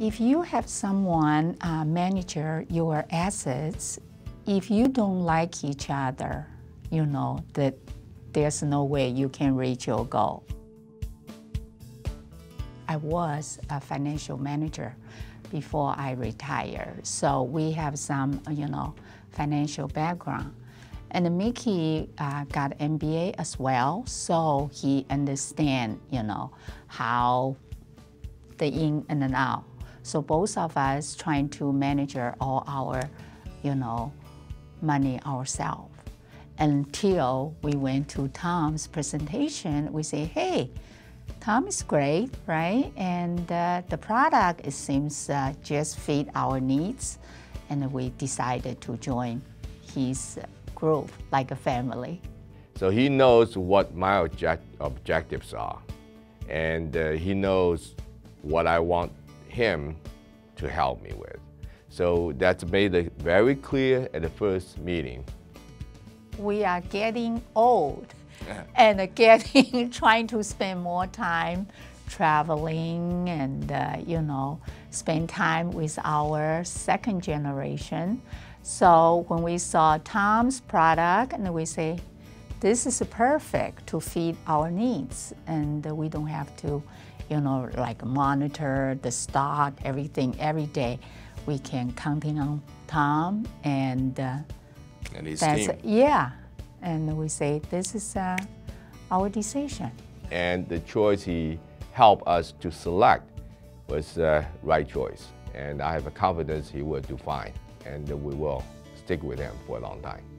If you have someone uh, manage your assets, if you don't like each other, you know that there's no way you can reach your goal. I was a financial manager before I retired, so we have some, you know, financial background. And Mickey uh, got MBA as well, so he understand, you know, how the in and the out. So both of us trying to manage all our, you know, money ourselves. Until we went to Tom's presentation, we say, hey, Tom is great, right? And uh, the product, it seems, uh, just fit our needs. And we decided to join his group like a family. So he knows what my object objectives are. And uh, he knows what I want him to help me with. So that's made it very clear at the first meeting. We are getting old and getting trying to spend more time traveling and uh, you know spend time with our second generation. So when we saw Tom's product and we say, this is perfect to feed our needs and we don't have to you know, like monitor the stock, everything every day. We can counting on Tom and uh, and his team. Yeah, and we say this is uh, our decision. And the choice he helped us to select was the right choice, and I have a confidence he will do fine, and we will stick with him for a long time.